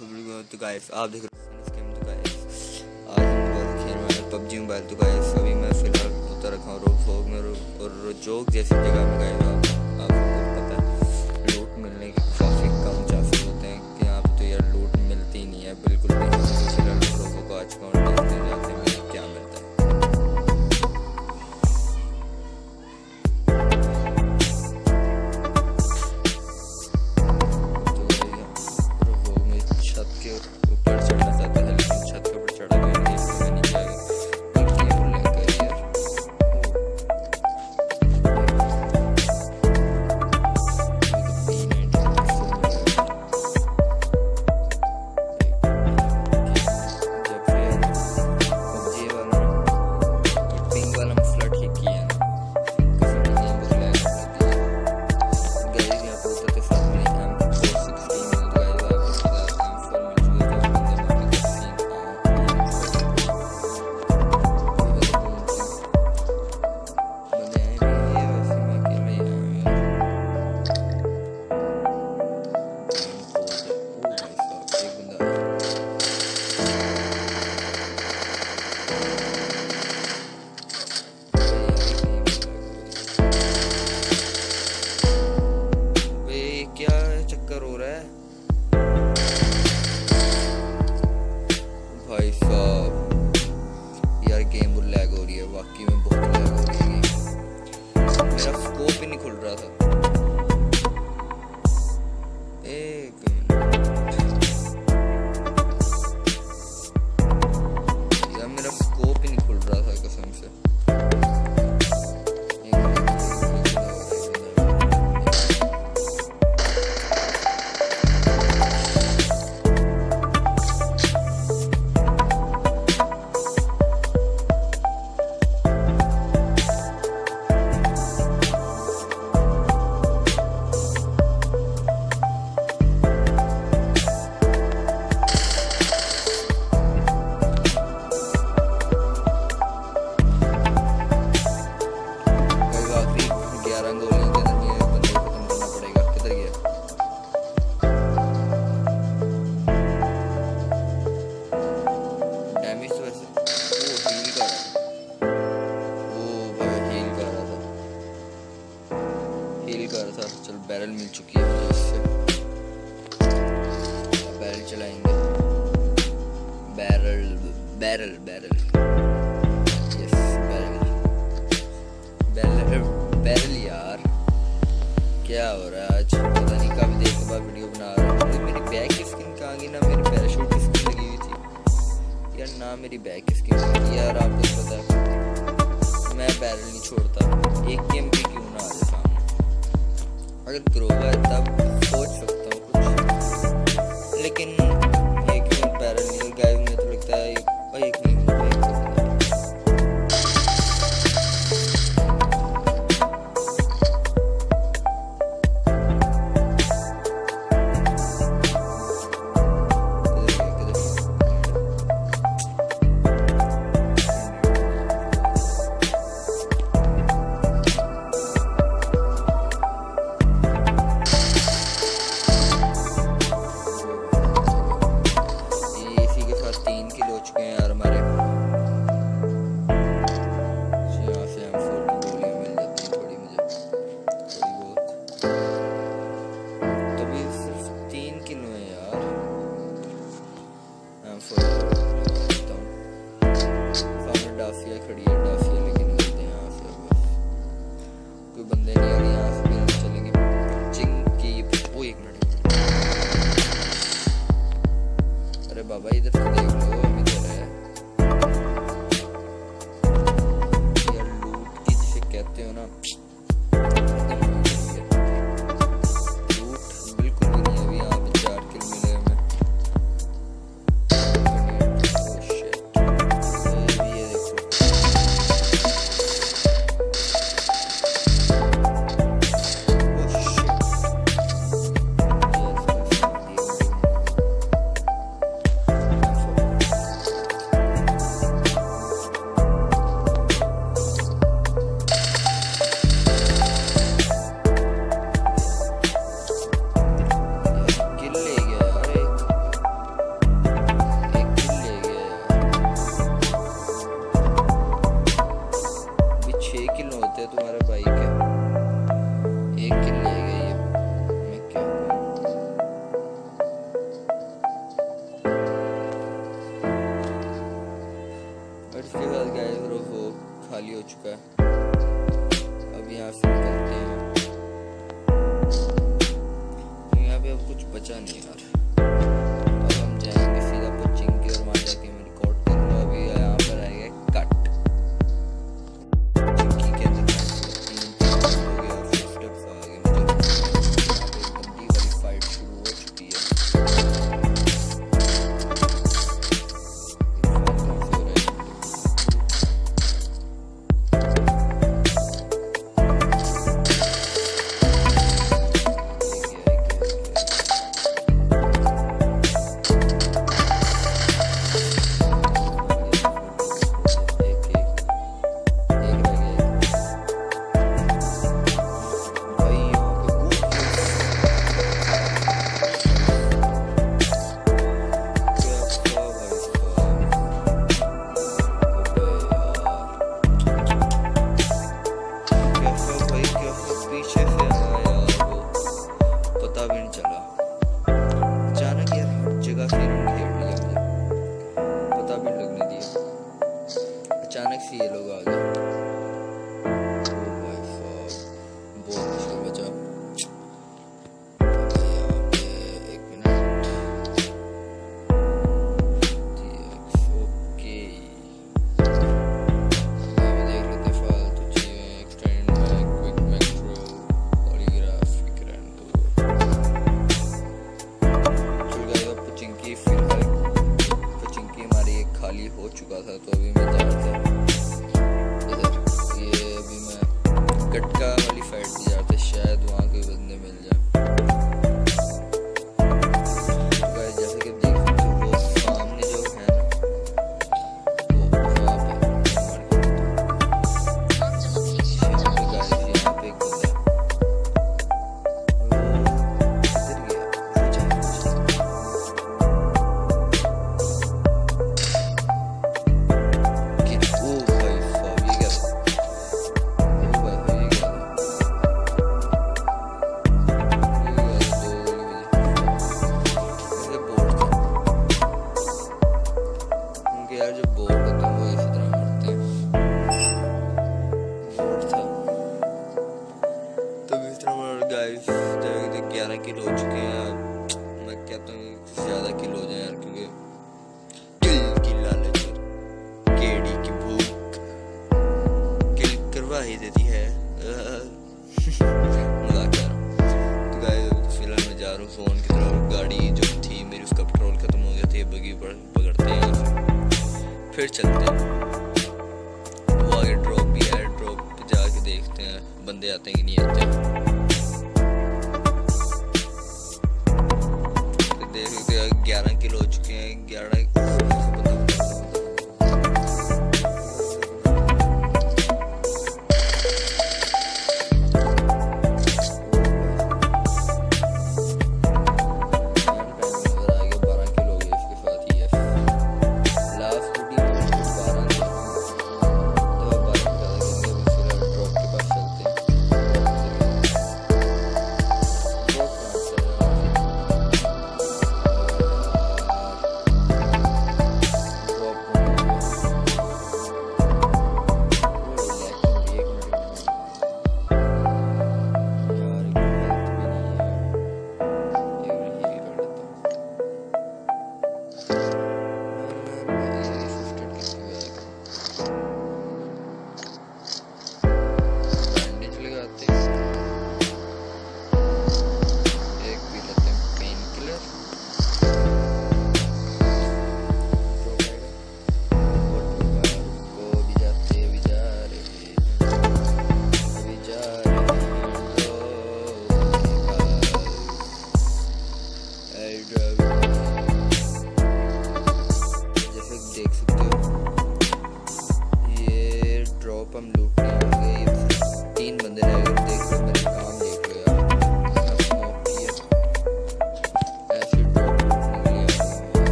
آپ دیکھ رہے آج ہم موبائل کھیل رہے پب جی موبائل تو گائز ابھی میں فی الحال ہوتا رکھا ہوں روڈ فوگ میں اور چوک جیسی جگہ میں گائز آپ آپ کو پتہ لوٹ ملنے کے کافی کم چانسز ہوتے ہیں کہ آپ تو یار لوٹ ملتی نہیں ہے، بالکل نہیں۔ فی الحال روڈ فوگ آ چکا چکر ہو رہا ہے۔ ہو رہا ہے آج پتہ نہیں کافی دیر کے بعد ویڈیو بنا رہا ہوں میری بیک کی اسکن کہاں گئی نہ میری پیراشوٹ کی اسکن لگی ہوئی تھی یار نہ میری بیک کی اسکن یار آپ کو پتا ہے میں بیرل نہیں چھوڑتا ایک گیم بھی کیوں نہ آ جاتا ہوں اگر گروہ ہے تب اس کے بعد گائے گروہ وہ خالی ہو چکا ہے۔ اب یہاں سے نکلتے ہیں۔ یہاں پہ اب کچھ بچا نہیں رہا۔ چاروں فون کی طرف، گاڑی جو تھی میری اس کا پٹرول ختم ہو گیا تھا بگی پر پکڑتے ہیں پھر چلتے ہیں۔ وہ آگے ڈراپ بھی ہے ڈراپ پہ جا کے دیکھتے ہیں۔ بندے آتے ہیں کہ نہیں آتے۔ ہیں دیکھتے ہیں گیارہ کلو ہو چکے ہیں، گیارہ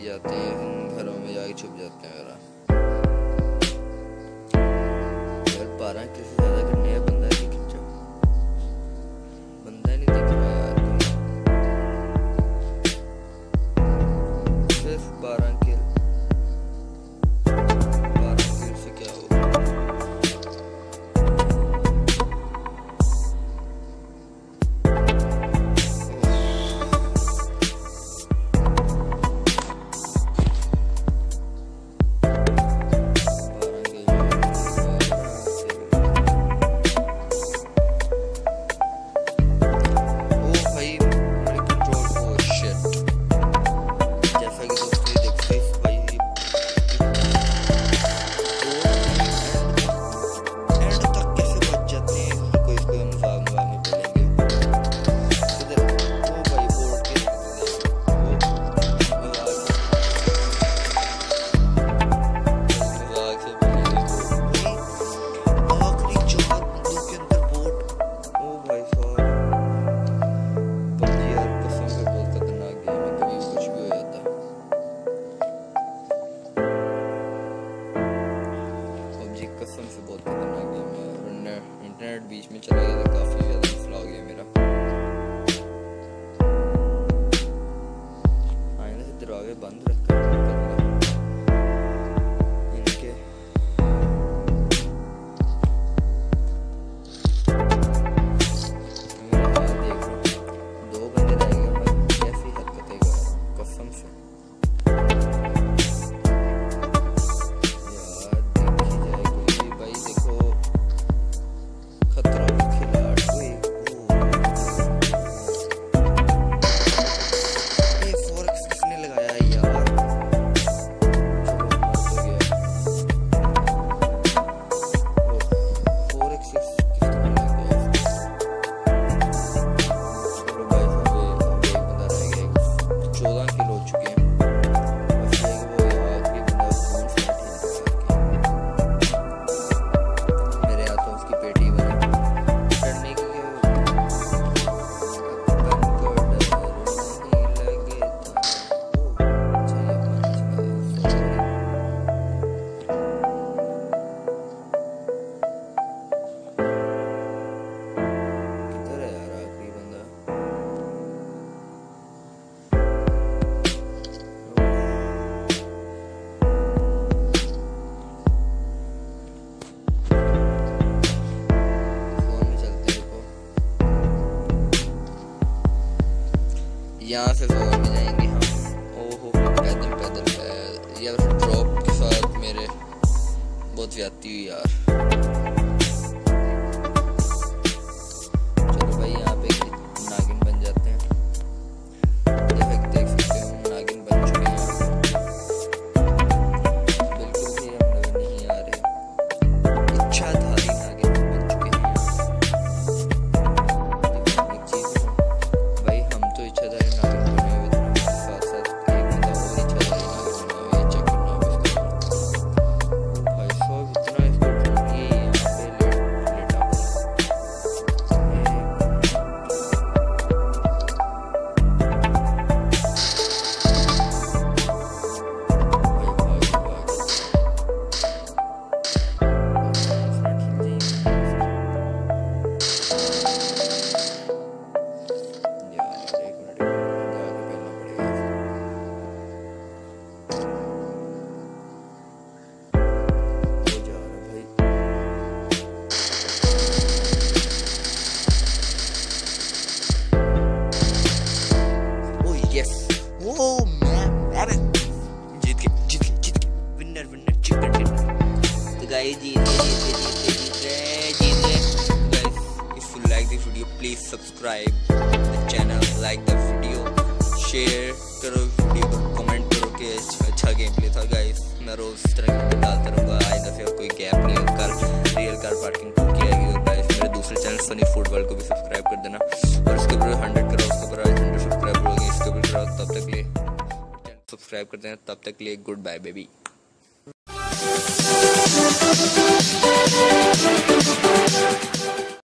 جاتے ہیں گھروں میں جا کے چھپ جاتے ہیں۔ میرا بارہ کس سے زیادہ کرنے ہے بندہ؟ بند رکھ یہاں سے فون میں جائیں گے۔ ہاں۔ ہم او ہو پیدل۔ پیدل پید- یا ڈراپ کے ساتھ میرے بہت زیادتی ہوئی یار۔ Please subscribe channel like the video share کرو ویڈیو کو کمنٹ کرو کہ اچھا گیم پلے تھا گائز میں روز اس طرح کی ڈالتا رہوں گا آئندہ سے کوئی گیپ نہیں ہو ریئل کار پارکنگ کو کیا گیا اور گائز میرے دوسرے چینل فنی فوڈ ورلڈ کو بھی سبسکرائب کر دینا اور اس کے اوپر ہنڈریڈ کرو اس کے اوپر ہنڈریڈ سبسکرائب ہو گئے اس کے اوپر کرو تب تک لیے سبسکرائب کر دینا تب تک لیے good bye baby Thank you.